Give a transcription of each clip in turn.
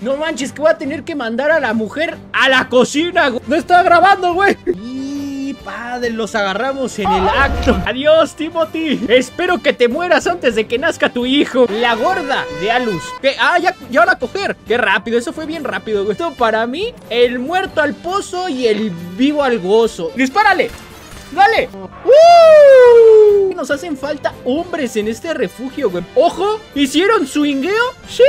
No manches, que voy a tener que mandar a la mujer a la cocina. No está grabando, güey. Y padre, los agarramos en el acto. Adiós, Timothy. Espero que te mueras antes de que nazca tu hijo. La gorda de Alus. ¿Qué? Ah, ya, ya van a coger. Qué rápido, eso fue bien rápido, güey. Esto para mí, el muerto al pozo y el vivo al gozo. ¡Dispárale! ¡Dale! ¡Uh! Nos hacen falta hombres en este refugio, güey. ¡Ojo! ¿Hicieron swingueo? ¡Sí!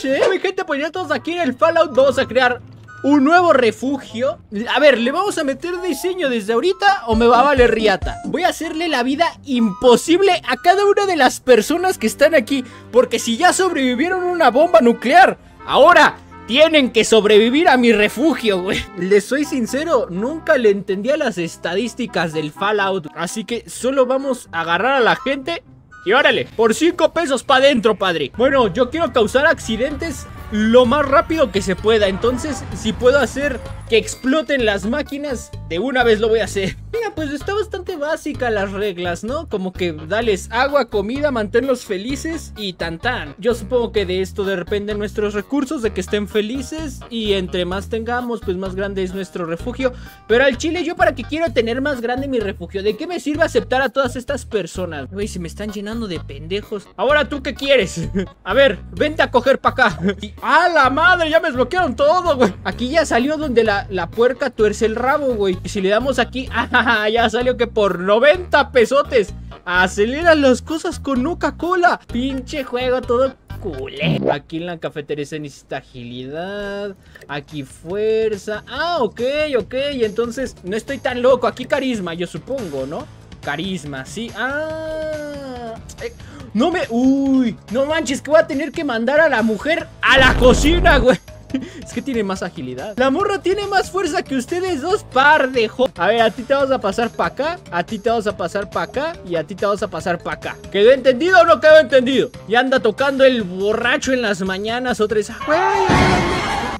¡Sí! Mi gente, pues ya todos aquí en el Fallout vamos a crear un nuevo refugio. A ver, ¿le vamos a meter diseño desde ahorita o me va a valer riata? Voy a hacerle la vida imposible a cada una de las personas que están aquí. Porque si ya sobrevivieron una bomba nuclear, ahora tienen que sobrevivir a mi refugio, güey. Les soy sincero, nunca le entendía las estadísticas del Fallout. Así que solo vamos a agarrar a la gente y órale, por 5 pesos para adentro, padre. Bueno, yo quiero causar accidentes lo más rápido que se pueda. Entonces, si puedo hacer que exploten las máquinas, de una vez lo voy a hacer. Mira, pues está bastante básica las reglas, ¿no? Como que dales agua, comida, manténlos felices y tan tan. Yo supongo que de esto dependen nuestros recursos, de que estén felices y entre más tengamos, pues más grande es nuestro refugio. Pero al chile, yo para qué quiero tener más grande mi refugio. ¿De qué me sirve aceptar a todas estas personas? Güey, se me están llenando de pendejos. Ahora, ¿tú qué quieres? a ver, vente a coger para acá. ¡Ah, la madre! Ya me desbloquearon todo, güey. Aquí ya salió donde la, la puerca tuerce el rabo, güey. Si le damos aquí, ¡ah! Ya salió que por 90 pesotes acelera las cosas con Coca-Cola. Pinche juego todo culé. Aquí en la cafetería se necesita agilidad. Aquí fuerza. Ah, ok, ok. Entonces no estoy tan loco. Aquí carisma, yo supongo, ¿no? Carisma, sí. Ah. Eh, no me... Uy, no manches, que voy a tener que mandar a la mujer a la cocina, güey. Es que tiene más agilidad. La morra tiene más fuerza que ustedes dos Par de jo... A ver, a ti te vas a pasar para acá A ti te vas a pasar para acá Y a ti te vas a pasar para acá. ¿Quedó entendido o no quedó entendido? Y anda tocando el borracho en las mañanas Otra vez.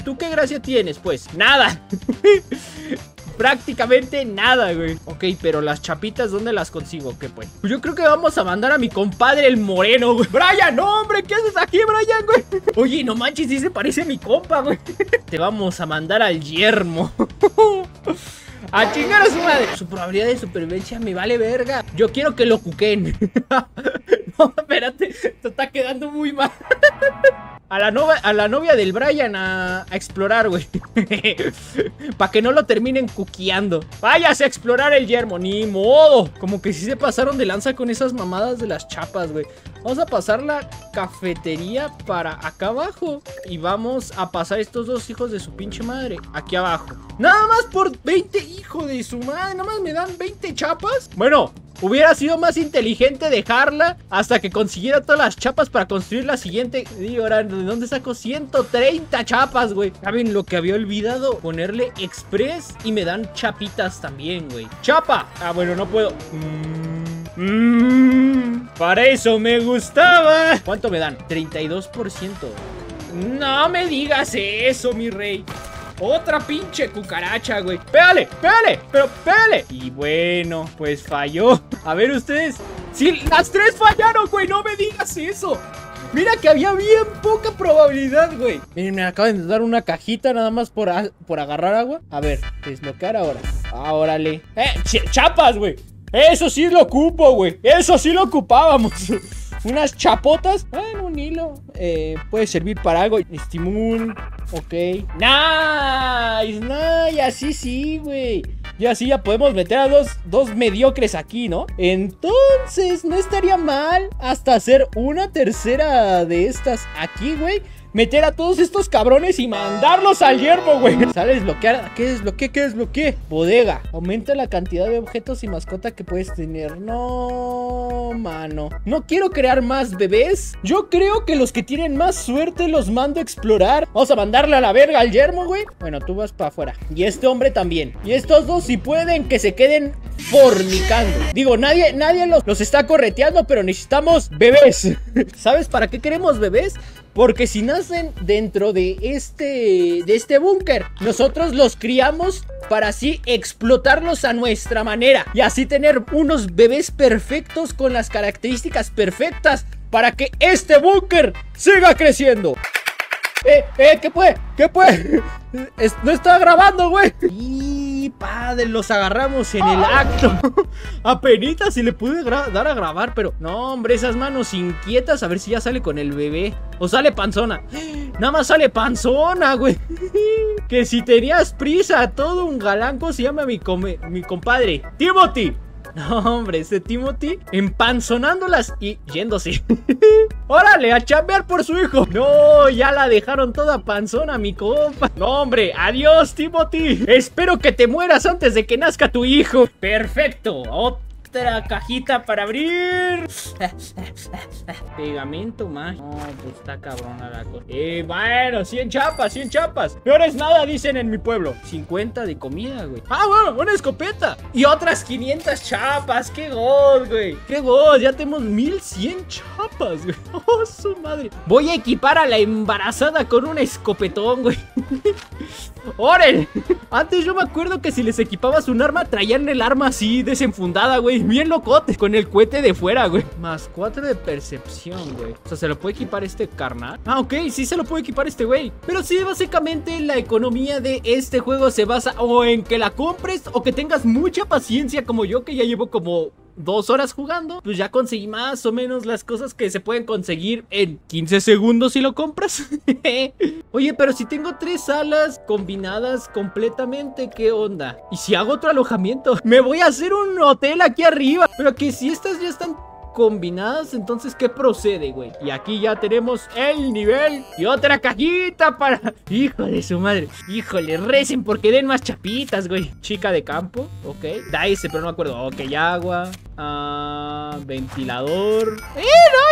¿Tú qué gracia tienes? Pues nada prácticamente nada, güey. Ok, pero las chapitas, ¿dónde las consigo? ¿Qué, pues? Yo creo que vamos a mandar a mi compadre el moreno, güey. Brian, no, hombre, ¿qué haces aquí, Brian, güey? Oye, no manches, sí se parece mi compa, güey. Te vamos a mandar al yermo. A chingar a su madre. Su probabilidad de supervivencia me vale verga. Yo quiero que lo cuquen. no, espérate. Esto está quedando muy mal. A la, novia, a la novia del Brian a, explorar, güey. Para que no lo terminen cuqueando. Váyase a explorar el yermo, ni modo. Como que sí se pasaron de lanza con esas mamadas de las chapas, güey. Vamos a pasar la cafetería para acá abajo. Y vamos a pasar estos dos hijos de su pinche madre aquí abajo. Nada más por 20 hijos de su madre. Nada más me dan 20 chapas. Bueno, Hubiera sido más inteligente dejarla hasta que consiguiera todas las chapas para construir la siguiente. Digo, ahora, ¿de dónde saco 130 chapas, güey? ¿Saben lo que había olvidado? Ponerle express y me dan chapitas también, güey. ¡Chapa! Ah, bueno, no puedo. Mmm. Para eso me gustaba. ¿Cuánto me dan? 32%. No me digas eso, mi rey. Otra pinche cucaracha, güey. ¡Pégale! ¡Pégale! ¡Pero pégale! Y bueno, pues falló. A ver ustedes. ¡Sí! ¡Las tres fallaron, güey! ¡No me digas eso! Mira que había bien poca probabilidad, güey. Miren, me acaban de dar una cajita nada más por, por agarrar agua. A ver, desbloquear ahora. Ah, órale. ¡Eh! ¡Chapas, güey! Eso sí lo ocupo, güey. Eso sí lo ocupábamos. Unas chapotas. Bueno, un hilo. Eh, puede servir para algo. Estimul. Ok. Nice, nice. Así sí, güey. Y así ya podemos meter a dos, dos mediocres aquí, ¿no? Entonces, no estaría mal hasta hacer una tercera de estas aquí, güey meter a todos estos cabrones y mandarlos al yermo, güey. Sale desbloquear. ¿Qué desbloqueé? ¿Qué desbloqueé? Bodega. Aumenta la cantidad de objetos y mascota que puedes tener. No, mano. No quiero crear más bebés. Yo creo que los que tienen más suerte los mando a explorar. Vamos a mandarle a la verga al yermo, güey. Bueno, tú vas para afuera. Y este hombre también. Y estos dos, si pueden, que se queden fornicando. Digo, nadie, nadie los, los está correteando, pero necesitamos bebés. ¿Sabes para qué queremos bebés? Porque si nacen dentro de este, de este búnker, nosotros los criamos para así explotarlos a nuestra manera. Y así tener unos bebés perfectos con las características perfectas para que este búnker siga creciendo. ¡Eh, eh! ¿Qué fue? ¿Qué fue? no estaba grabando, güey. Y padre, los agarramos en el acto. Apenitas si le pude dar a grabar, pero no, hombre, esas manos inquietas. A ver si ya sale con el bebé. O sale panzona. Nada más sale panzona, güey. Que si tenías prisa, todo un galán, ¿cómo se llama mi, mi compadre? Timothy. No, hombre, ese Timothy empanzonándolas y yéndose. ¡Órale, a chambear por su hijo! No, ya la dejaron toda panzona, mi compa. No, hombre, adiós, Timothy. Espero que te mueras antes de que nazca tu hijo. Perfecto otra cajita para abrir. Pegamento más. No, pues está cabrona la cosa. Eh, bueno, 100 chapas, 100 chapas. Peor es nada, dicen en mi pueblo. 50 de comida, güey. Ah, bueno, una escopeta. Y otras 500 chapas. Qué god, güey. Qué god. Ya tenemos 1100 chapas, güey. Oh, su madre. Voy a equipar a la embarazada con un escopetón, güey. ¡Oren! Antes yo me acuerdo que si les equipabas un arma, traían el arma así desenfundada, güey. Bien locote, con el cohete de fuera, güey. Más 4 de percepción, güey. O sea, ¿se lo puede equipar este carnal? Ah, ok, sí se lo puede equipar este güey. Pero sí, básicamente la economía de este juego se basa o en que la compres o que tengas mucha paciencia como yo, que ya llevo como dos horas jugando, pues ya conseguí más o menos las cosas que se pueden conseguir en 15 segundos si lo compras. Oye, pero si tengo tres salas combinadas completamente, ¿qué onda? ¿Y si hago otro alojamiento? Me voy a hacer un hotel aquí arriba. Pero que si estas ya están combinadas, entonces ¿qué procede, güey? Y aquí ya tenemos el nivel y otra cajita para... Hijo de su madre. Híjole, recen porque den más chapitas, güey. Chica de campo, ok. Dice, pero no me acuerdo. Ok, agua. Ah, ventilador. ¡Eh,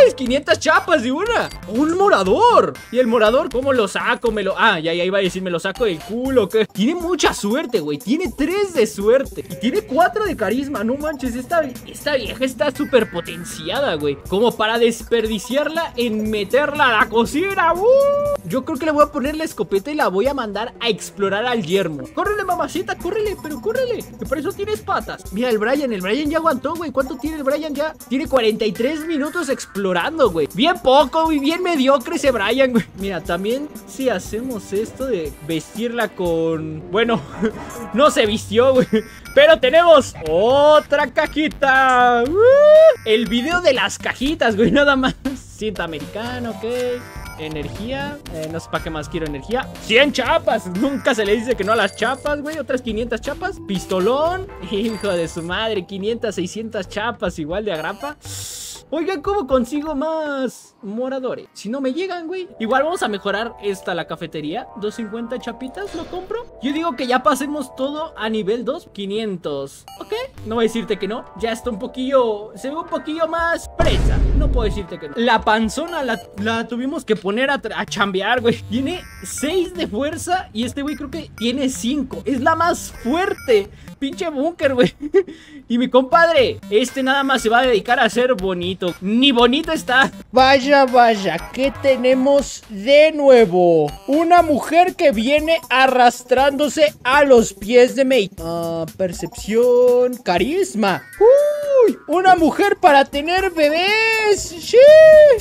nice! 500 chapas de una. ¡Un morador! ¿Y el morador cómo lo saco? Me lo... Ah, ya, ya iba a decir, me lo saco del culo. ¿qué? Tiene mucha suerte, güey. Tiene 3 de suerte. Y tiene 4 de carisma. No manches, esta, esta vieja está súper potenciada, güey. Como para desperdiciarla en meterla a la cocina. ¡Uh! Yo creo que le voy a poner la escopeta y la voy a mandar a explorar al yermo. ¡Córrele, mamacita! ¡Córrele! ¡Pero córrele! Que por eso tienes patas. Mira, el Brian. El Brian ya aguantó, güey. ¿Cuánto tiene el Brian ya? Tiene 43 minutos explorando, güey. Bien poco, güey. Bien mediocre ese Brian, güey. Mira, también si hacemos esto de vestirla con... Bueno, no se vistió, güey. Pero tenemos otra cajita. Uh, el video de las cajitas, güey. Nada más. Cinta americana, ok. Energía, eh, no sé para qué más quiero energía. 100 chapas, nunca se le dice que no a las chapas, güey. Otras 500 chapas, pistolón. Hijo de su madre, 500, 600 chapas Igual de agrapa Oigan, ¿cómo consigo más moradores? Si no me llegan, güey. Igual vamos a mejorar esta, la cafetería. 250 chapitas, ¿lo compro? Yo digo que ya pasemos todo a nivel 2 500, ¿ok? No voy a decirte que no. Ya está un poquillo, se ve un poquillo más presa. No puedo decirte que no. La panzona la, la tuvimos que poner a, a chambear, güey. Tiene 6 de fuerza y este güey creo que tiene 5 Es la más fuerte Pinche búnker, güey Y mi compadre, este nada más se va a dedicar a ser bonito. Ni bonito está. Vaya, vaya, ¿qué tenemos de nuevo? Una mujer que viene arrastrándose a los pies de May. Ah, percepción, carisma. Una mujer para tener bebés.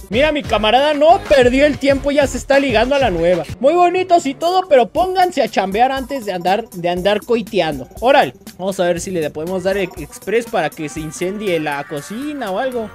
Mira, mi camarada no perdió el tiempo, ya se está ligando a la nueva. Muy bonitos y todo, pero pónganse a chambear antes de andar, de andar coiteando. Órale, vamos a ver si le podemos dar express para que se incendie la cocina o algo.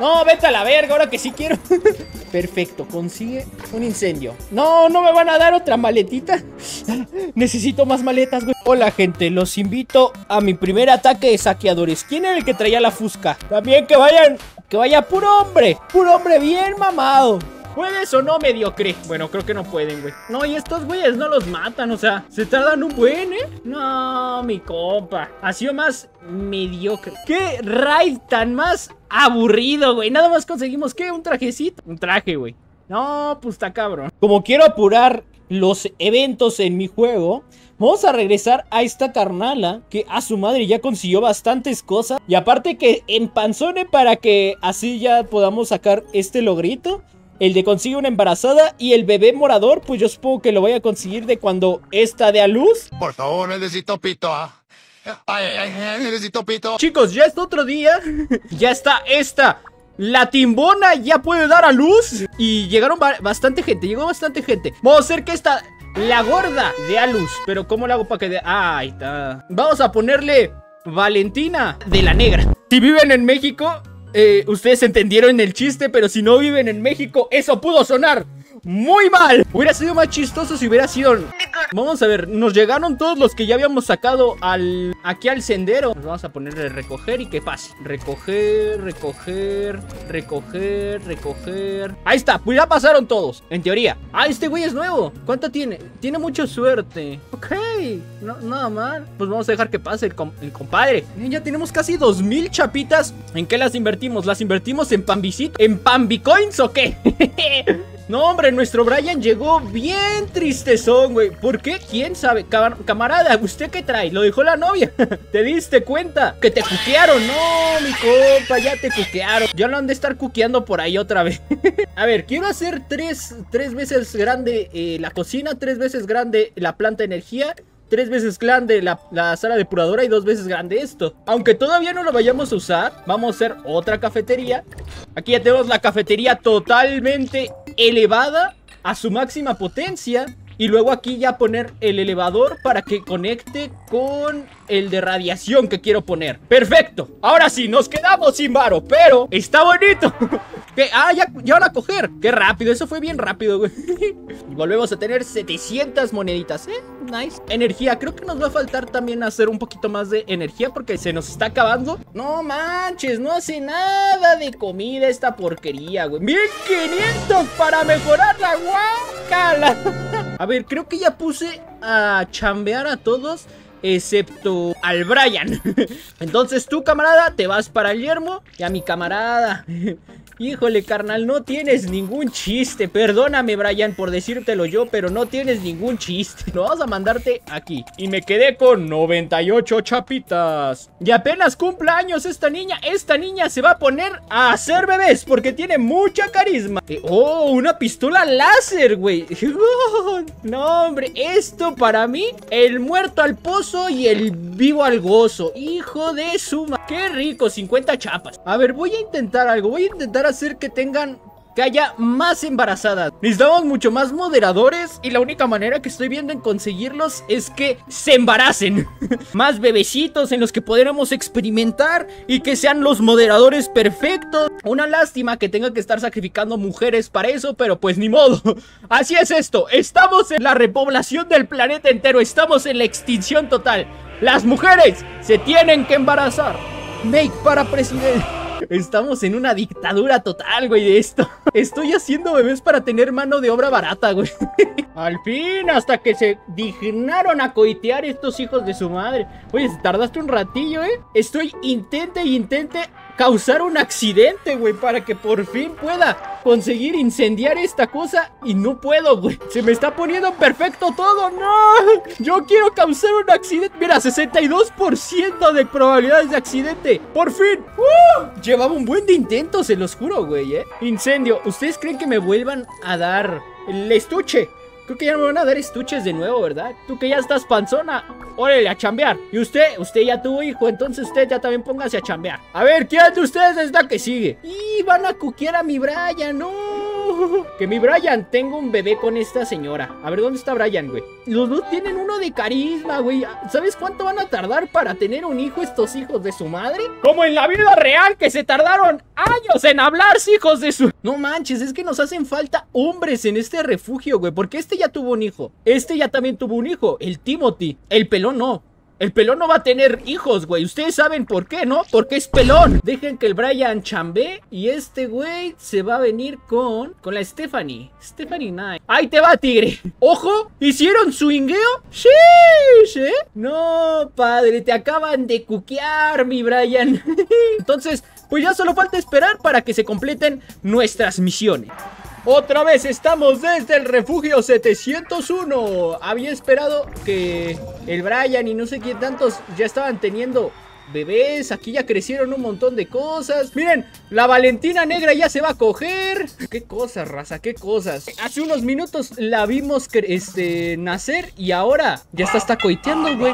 No, vete a la verga, ahora que sí quiero. Perfecto, consigue un incendio. No, no me van a dar otra maletita. Necesito más maletas, güey. Hola, gente, los invito a mi primer ataque de saqueadores. ¿Quién era el que traía la fusca? También que vayan, que vaya puro hombre. Puro hombre bien mamado. ¿Puedes o no, mediocre? Bueno, creo que no pueden, güey. No, y estos güeyes no los matan, o sea, se tardan un buen, ¿eh? No, mi compa. Ha sido más mediocre. ¿Qué raid tan más aburrido, güey? Nada más conseguimos, ¿qué? Un trajecito. Un traje, güey. No, pues está cabrón. Como quiero apurar los eventos en mi juego, vamos a regresar a esta carnala que a su madre ya consiguió bastantes cosas. Y aparte que empanzone para que así ya podamos sacar este logrito. El de consigue una embarazada y el bebé morador, pues yo supongo que lo voy a conseguir de cuando esta dé a luz. Por favor, necesito pito. Ah. Ay, necesito pito. Chicos, ya está otro día. ya está esta La timbona ya puede dar a luz. Y llegaron bastante gente, llegó bastante gente. Vamos a hacer que esta, la gorda, dé a luz. Pero ¿cómo le hago para que dé? Ah, ahí está. Vamos a ponerle Valentina de la Negra. Si viven en México, eh, ustedes entendieron el chiste, pero si no viven en México, eso pudo sonar muy mal. Hubiera sido más chistoso si hubiera sido... Vamos a ver, nos llegaron todos los que ya habíamos sacado al aquí al sendero. Nos vamos a ponerle recoger y que pase. Recoger, recoger, recoger, recoger. Ahí está, pues ya pasaron todos, en teoría. Ah, este güey es nuevo. ¿Cuánto tiene? Tiene mucha suerte. Ok, nada mal. Pues vamos a dejar que pase el, compadre. Ya tenemos casi 2000 chapitas. ¿En qué las invertimos? ¿Las invertimos en Pambicito? ¿En Pambicoins o qué? No, hombre, nuestro Brian llegó bien tristezón, güey. ¿Por qué? ¿Quién sabe? camarada, ¿usted qué trae? ¿Lo dejó la novia? ¿Te diste cuenta? Que te cuquearon. No, mi compa, ya te cuquearon. Ya lo han de estar cuqueando por ahí otra vez. A ver, quiero hacer tres, tres veces grande eh, la cocina, tres veces grande la planta de energía tres veces grande la, la, sala depuradora y dos veces grande esto. Aunque todavía no lo vayamos a usar, vamos a hacer otra cafetería. Aquí ya tenemos la cafetería totalmente elevada a su máxima potencia. Y luego aquí ya poner el elevador para que conecte con el de radiación que quiero poner. ¡Perfecto! Ahora sí, nos quedamos sin varo, pero está bonito. Ah, ya, ya van a coger. ¡Qué rápido! Eso fue bien rápido, güey. volvemos a tener 700 moneditas, ¿eh? Nice. Energía. Creo que nos va a faltar también hacer un poquito más de energía porque se nos está acabando. No manches, no hace nada de comida esta porquería, güey. 1500 para mejorar la guacala. a ver, creo que ya puse a chambear a todos excepto al Brian. Entonces tú, camarada, te vas para el yermo y a mi camarada. Híjole, carnal, no tienes ningún chiste. Perdóname, Brian, por decírtelo yo, pero no tienes ningún chiste. No vamos a mandarte aquí. Y me quedé con 98 chapitas. Y apenas años esta niña. Esta niña se va a poner a hacer bebés porque tiene mucha carisma. Eh, oh, una pistola láser, güey. no, hombre, esto para mí, el muerto al pozo y el vivo al gozo. Hijo de suma. Qué rico, 50 chapas. A ver, voy a intentar algo. Voy a intentar hacer que tengan que haya más embarazadas. Necesitamos mucho más moderadores y la única manera que estoy viendo en conseguirlos es que se embaracen. más bebecitos en los que podamos experimentar y que sean los moderadores perfectos. Una lástima que tenga que estar sacrificando mujeres para eso, pero pues ni modo. Así es esto. Estamos en la repoblación del planeta entero. Estamos en la extinción total. Las mujeres se tienen que embarazar. Make para presidente. Estamos en una dictadura total, güey, de esto. Estoy haciendo bebés para tener mano de obra barata, güey. Al fin, hasta que se dignaron a coitear estos hijos de su madre. Oye, tardaste un ratillo, ¿eh? Estoy intente y intente causar un accidente, güey, para que por fin pueda conseguir incendiar esta cosa y no puedo, güey. Se me está poniendo perfecto todo, no. Yo quiero causar un accidente. Mira, 62% de probabilidades de accidente. Por fin. ¡Uh! Llevaba un buen de intentos, se los juro, güey, ¿eh? Incendio. ¿Ustedes creen que me vuelvan a dar el estuche? Creo que ya me van a dar estuches de nuevo, ¿verdad? Tú que ya estás panzona, órale, a chambear. Y usted, usted ya tuvo hijo, entonces usted ya también póngase a chambear. A ver, ¿quién de ustedes es la que sigue? Y van a cuquear a mi Brian, no. Que mi Brian tenga un bebé con esta señora. A ver, ¿dónde está Brian, güey? Los dos tienen uno de carisma, güey. ¿Sabes cuánto van a tardar para tener un hijo estos hijos de su madre? Como en la vida real, que se tardaron años en hablar, hijos de su... No manches, es que nos hacen falta hombres en este refugio, güey. Porque este ya tuvo un hijo. Este ya también tuvo un hijo, el Timothy. El pelón no. El pelón no va a tener hijos, güey. Ustedes saben por qué, ¿no? Porque es pelón. Dejen que el Brian chambe y este güey se va a venir con... Con la Stephanie. Stephanie Knight. Ahí te va, tigre. ¡Ojo! ¿Hicieron swingueo? ¡Sí! ¿Sí? No, padre. Te acaban de cuquear, mi Brian. Entonces, pues ya solo falta esperar para que se completen nuestras misiones. Otra vez estamos desde el refugio 701 Había esperado que el Brian y no sé quién tantos ya estaban teniendo bebés. Aquí ya crecieron un montón de cosas. Miren, la Valentina negra ya se va a coger. Qué cosas, raza, qué cosas. Hace unos minutos la vimos este, nacer Y ahora ya está, está coiteando, güey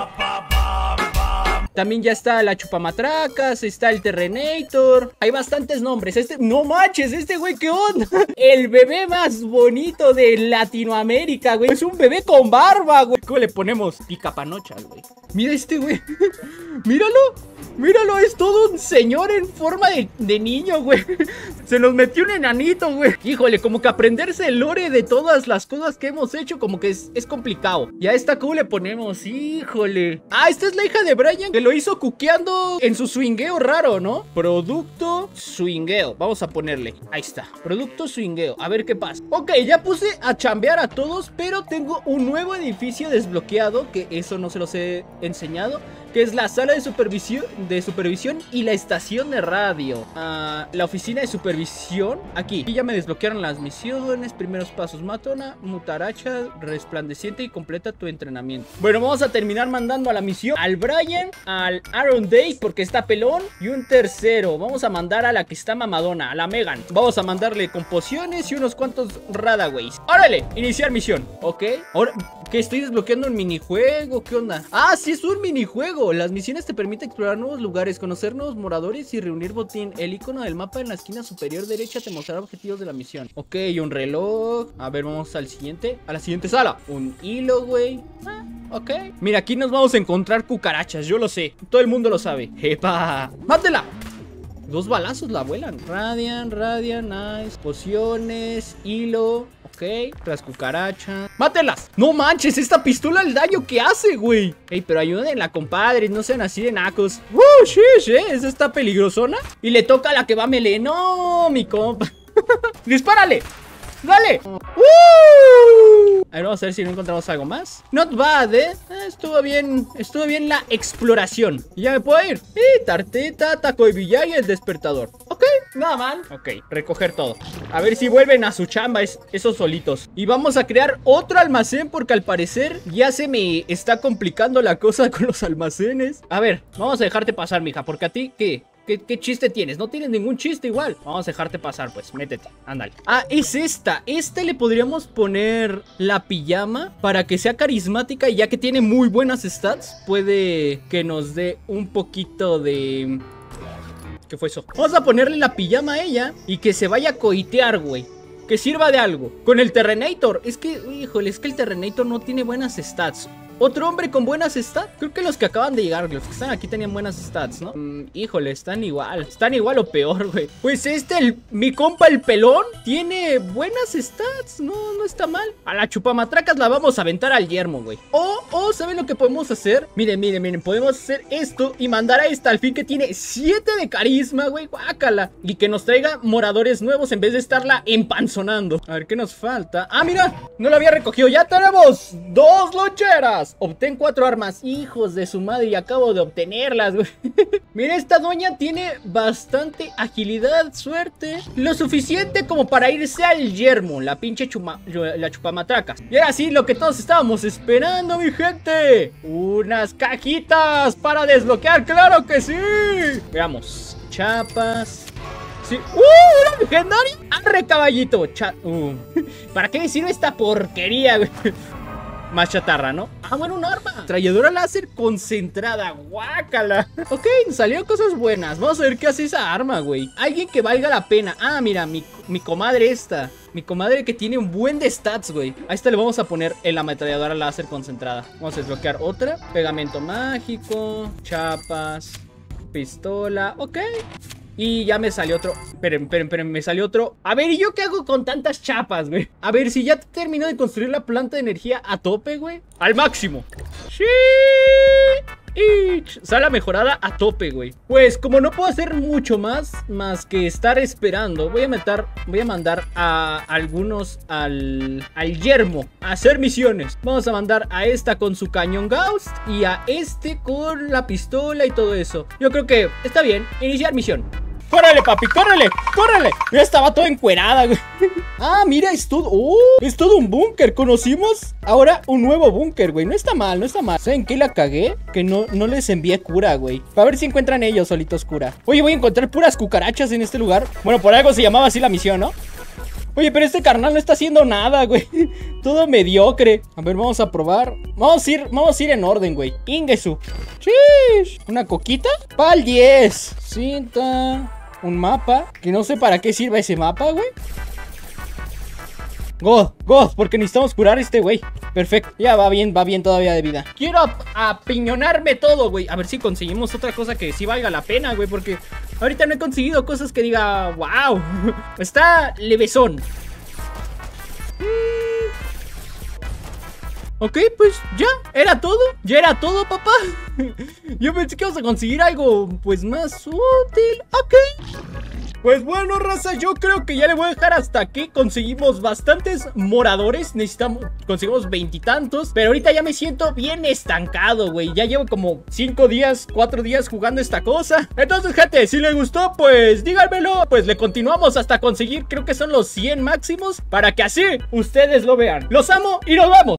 También ya está la chupamatracas, está el Terrenator. Hay bastantes nombres. Este, no manches, este güey, ¿qué onda? El bebé más bonito de Latinoamérica, güey. Es un bebé con barba, güey. ¿Cómo le ponemos? Picapanochas, güey. Mira este güey. Míralo. Míralo, es todo un señor en forma de, niño, güey. Se nos metió un enanito, güey. Híjole, como que aprenderse el lore de todas las cosas que hemos hecho, como que es, complicado. Y a esta, ¿cómo le ponemos? Híjole. Ah, esta es la hija de Brian, lo hizo cuqueando en su swingueo raro, ¿no? Producto swingueo. Vamos a ponerle. Ahí está. Producto swingueo. A ver qué pasa. Ok, ya puse a chambear a todos, pero tengo un nuevo edificio desbloqueado, que eso no se los he enseñado que es la sala de supervisión, de supervisión y la estación de radio. Ah, la oficina de supervisión, aquí. Y ya me desbloquearon las misiones, primeros pasos. Matona, mutaracha, resplandeciente y completa tu entrenamiento. Bueno, vamos a terminar mandando a la misión al Brian, al Aaron Day, porque está pelón, y un tercero. Vamos a mandar a la que está mamadona, a la Megan. Vamos a mandarle con pociones y unos cuantos Radaways. Órale, iniciar misión, ¿ok? Ahora, ¿qué estoy desbloqueando un minijuego? ¿Qué onda? Ah, sí, es un minijuego. Las misiones te permiten explorar nuevos lugares, conocer nuevos moradores y reunir botín. El icono del mapa en la esquina superior derecha te mostrará objetivos de la misión. Ok, un reloj. A ver, vamos al siguiente. A la siguiente sala. Un hilo, güey. Ah, ok. Mira, aquí nos vamos a encontrar cucarachas. Yo lo sé. Todo el mundo lo sabe. ¡Epa! ¡Mátela! Dos balazos la vuelan. Radian, Radian, nice. Pociones, hilo. Ok, tras cucaracha. ¡Mátelas! ¡No manches! Esta pistola el daño que hace, güey. Ey, pero ayúdenla, compadres. No sean así de nacos. ¡Uh, shish, eh! Esa está peligrosona. Y le toca a la que va a melee. ¡No, mi compa! ¡Dispárale! ¡Dale! ¡Uh! A ver, vamos a ver si no encontramos algo más. Not bad, ¿eh? eh estuvo bien, estuvo bien la exploración. Y ya me puedo ir. Y tarteta, taco de billar y el despertador. Ok, nada mal. Ok, recoger todo. A ver si vuelven a su chamba esos solitos. Y vamos a crear otro almacén porque al parecer ya se me está complicando la cosa con los almacenes. A ver, vamos a dejarte pasar, mija, porque a ti, ¿qué? ¿Qué, chiste tienes? No tienes ningún chiste igual. Vamos a dejarte pasar, pues. Métete. Ándale. Ah, es esta. Esta le podríamos poner la pijama para que sea carismática y ya que tiene muy buenas stats, puede que nos dé un poquito de... ¿Qué fue eso? Vamos a ponerle la pijama a ella y que se vaya a coitear, güey que sirva de algo. Con el Terrenator. Es que, híjole, es que el Terrenator no tiene buenas stats. Otro hombre con buenas stats. Creo que los que acaban de llegar, los que están aquí tenían buenas stats, ¿no? Mm, híjole, están igual. Están igual o peor, güey. Pues este, el, mi compa el pelón, tiene buenas stats. No, no está mal. A la chupamatracas la vamos a aventar al yermo, güey. O, o, ¿saben lo que podemos hacer? Miren, miren, miren. Podemos hacer esto y mandar a esta al fin que tiene 7 de carisma, güey. Guácala. Y que nos traiga moradores nuevos en vez de estarla empanzonando. A ver, ¿qué nos falta? Ah, mira, no la había recogido. Ya tenemos dos loncheras. Obtén cuatro armas. Hijos de su madre, y acabo de obtenerlas, güey. Mira, esta doña tiene bastante agilidad, suerte. Lo suficiente como para irse al yermo, la pinche chuma, la chupamatracas. Y ahora sí, lo que todos estábamos esperando, mi gente. Unas cajitas para desbloquear, claro que sí. Veamos. Chapas. Sí. ¡Uh! ¡Una legendaria! ¡Arre, caballito! uh. ¿Para qué me sirve esta porquería, güey? Más chatarra, ¿no? Ah, bueno, un arma. Trayedora láser concentrada. Guácala. Ok, salió cosas buenas. Vamos a ver qué hace esa arma, güey. Alguien que valga la pena. Ah, mira, mi, mi comadre esta. Mi comadre que tiene un buen de stats, güey. A esta le vamos a poner en la ametralladora láser concentrada. Vamos a desbloquear otra. Pegamento mágico. Chapas. Pistola. Ok. Y ya me salió otro. Esperen, esperen, esperen, me salió otro. A ver, ¿y yo qué hago con tantas chapas, güey? A ver, si ya termino de construir la planta de energía a tope, güey. Al máximo. Sí. Y sala mejorada a tope, güey. Pues como no puedo hacer mucho más, más que estar esperando, voy a meter, voy a mandar a algunos al, al yermo a hacer misiones. Vamos a mandar a esta con su cañón Gauss y a este con la pistola y todo eso. Yo creo que está bien. Iniciar misión. ¡Córrele, papi! ¡Córrele! ¡Córrele! Ya estaba toda encuerada, güey. Ah, mira, es todo. ¡Oh! Es todo un búnker. Conocimos ahora un nuevo búnker, güey. No está mal, no está mal. ¿Saben qué la cagué? Que no, no les envié cura, güey. Para ver si encuentran ellos solitos cura. Oye, voy a encontrar puras cucarachas en este lugar. Bueno, por algo se llamaba así la misión, ¿no? Oye, pero este carnal no está haciendo nada, güey. Todo mediocre. A ver, vamos a probar. Vamos a ir, vamos a ir en orden, güey. Ingesu. Chish. Una coquita. Pal 10. Cinta. Un mapa. Que no sé para qué sirve ese mapa, güey. God, God, porque necesitamos curar a este güey. Perfecto, ya va bien, va bien todavía de vida. Quiero ap apiñonarme todo, güey. A ver si conseguimos otra cosa que sí valga la pena, güey. Porque ahorita no he conseguido cosas que diga, wow. Está levesón. Ok, pues ya, era todo, ya era todo, papá. Yo pensé que íbamos a conseguir algo, pues, más útil. Ok. Pues bueno, raza, yo creo que ya le voy a dejar hasta aquí. Conseguimos bastantes moradores. Necesitamos, conseguimos veintitantos. Pero ahorita ya me siento bien estancado, güey. Ya llevo como cinco días, cuatro días jugando esta cosa. Entonces, gente, si les gustó, pues díganmelo. Pues le continuamos hasta conseguir, creo que son los 100 máximos. Para que así ustedes lo vean. Los amo y nos vemos.